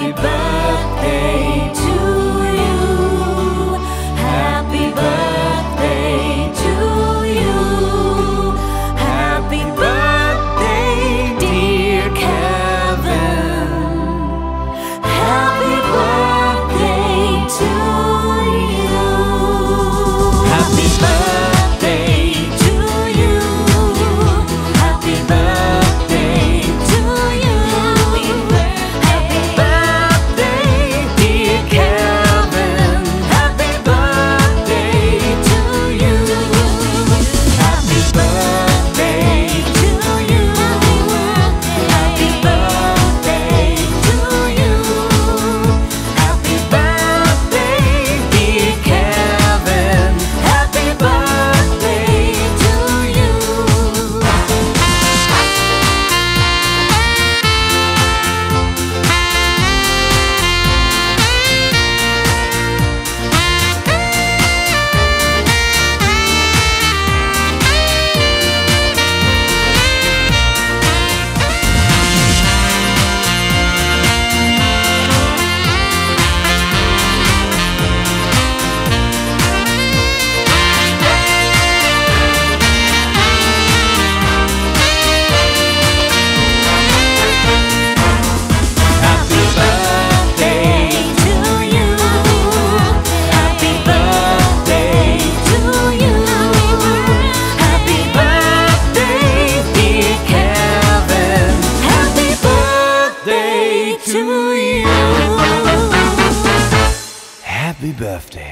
Be better. To you. Happy birthday.